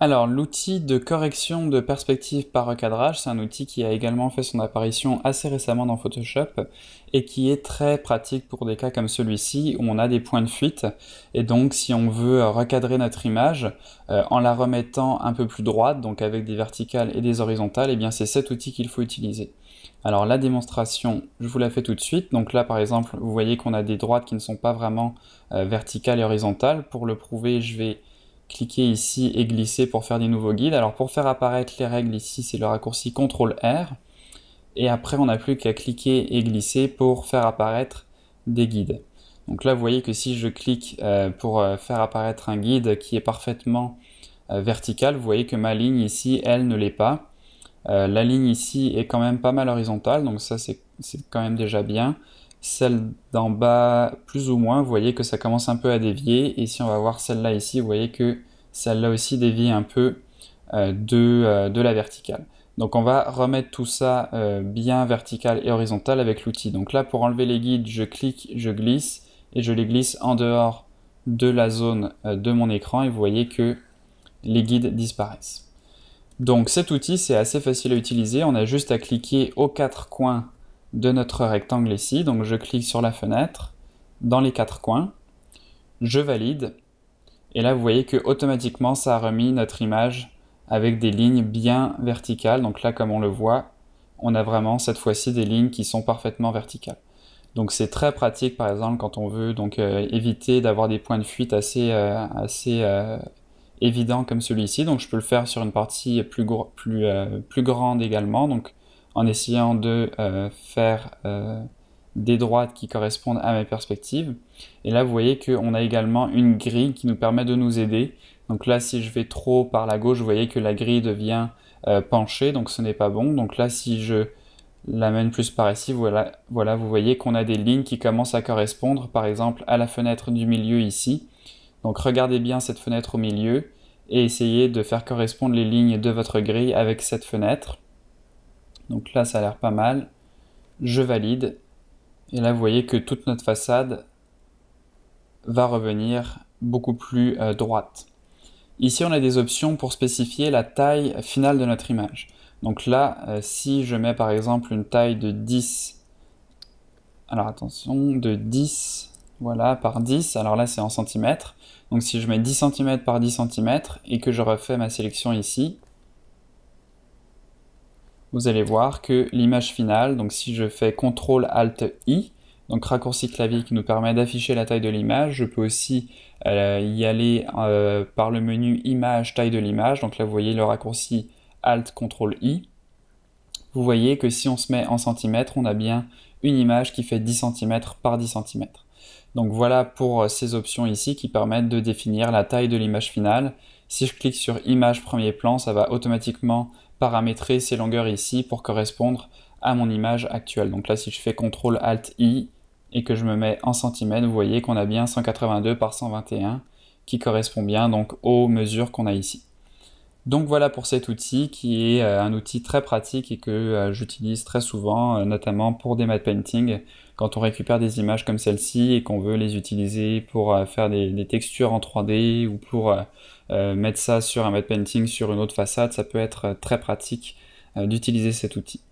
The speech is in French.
Alors, l'outil de correction de perspective par recadrage, c'est un outil qui a également fait son apparition assez récemment dans Photoshop et qui est très pratique pour des cas comme celui-ci où on a des points de fuite. Et donc, si on veut recadrer notre image euh, en la remettant un peu plus droite, donc avec des verticales et des horizontales, eh bien c'est cet outil qu'il faut utiliser. Alors la démonstration, je vous la fais tout de suite. Donc là, par exemple, vous voyez qu'on a des droites qui ne sont pas vraiment euh, verticales et horizontales. Pour le prouver, je vais cliquer ici et glisser pour faire des nouveaux guides. Alors pour faire apparaître les règles ici, c'est le raccourci CTRL R. Et après, on n'a plus qu'à cliquer et glisser pour faire apparaître des guides. Donc là, vous voyez que si je clique euh, pour euh, faire apparaître un guide qui est parfaitement euh, vertical, vous voyez que ma ligne ici, elle ne l'est pas. la ligne ici est quand même pas mal horizontale, donc ça c'est quand même déjà bien. Celle d'en bas, plus ou moins, vous voyez que ça commence un peu à dévier. Et si on va voir celle-là ici, vous voyez que celle-là aussi dévie un peu euh, euh, de, la verticale. Donc on va remettre tout ça euh, bien vertical et horizontal avec l'outil. Donc là, pour enlever les guides, je clique, je glisse, et je les glisse en dehors de la zone de mon écran, et vous voyez que les guides disparaissent. Donc cet outil, c'est assez facile à utiliser. On a juste à cliquer aux quatre coins de notre rectangle ici. Donc je clique sur la fenêtre, dans les quatre coins, je valide, et là vous voyez que automatiquement ça a remis notre image avec des lignes bien verticales. Donc là comme on le voit, on a vraiment cette fois-ci des lignes qui sont parfaitement verticales. Donc c'est très pratique par exemple quand on veut donc euh, éviter d'avoir des points de fuite assez, euh, euh, évidents comme celui-ci. Donc je peux le faire sur une partie plus, plus, plus grande également. Donc en essayant de euh, faire euh, des droites qui correspondent à mes perspectives. Et là, vous voyez qu'on a également une grille qui nous permet de nous aider. Donc là, si je vais trop par la gauche, vous voyez que la grille devient euh, penchée, donc ce n'est pas bon. Donc là, si je l'amène plus par ici, voilà, voilà vous voyez qu'on a des lignes qui commencent à correspondre, par exemple, à la fenêtre du milieu ici. Donc regardez bien cette fenêtre au milieu et essayez de faire correspondre les lignes de votre grille avec cette fenêtre. Donc là, ça a l'air pas mal. Je valide. Et là, vous voyez que toute notre façade va revenir beaucoup plus euh, droite. Ici, on a des options pour spécifier la taille finale de notre image. Donc là, euh, si je mets par exemple une taille de 10, alors attention, de 10, voilà, par 10, alors là c'est en centimètres. Donc si je mets 10 cm par 10 cm et que je refais ma sélection ici, vous allez voir que l'image finale, donc si je fais CTRL ALT I, donc raccourci clavier qui nous permet d'afficher la taille de l'image, je peux aussi euh, y aller euh, par le menu image, taille de l'image, donc là vous voyez le raccourci ALT CTRL I. Vous voyez que si on se met en centimètres, on a bien une image qui fait 10 cm par 10 cm. Donc voilà pour euh, ces options ici qui permettent de définir la taille de l'image finale. Si je clique sur image premier plan, ça va automatiquement paramétrer ces longueurs ici pour correspondre à mon image actuelle. Donc là, si je fais CTRL ALT I et que je me mets en centimètres, vous voyez qu'on a bien 182 par 121 qui correspond bien donc aux mesures qu'on a ici. Donc voilà pour cet outil qui est euh, un outil très pratique et que euh, j'utilise très souvent, euh, notamment pour des matte painting, quand on récupère des images comme celle-ci et qu'on veut les utiliser pour faire des, textures en 3D ou pour mettre ça sur un matte painting sur une autre façade, ça peut être très pratique d'utiliser cet outil.